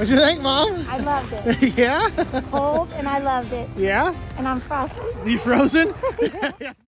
What'd you think, Mom? I loved it. yeah? Cold and I loved it. Yeah? And I'm frozen. You frozen?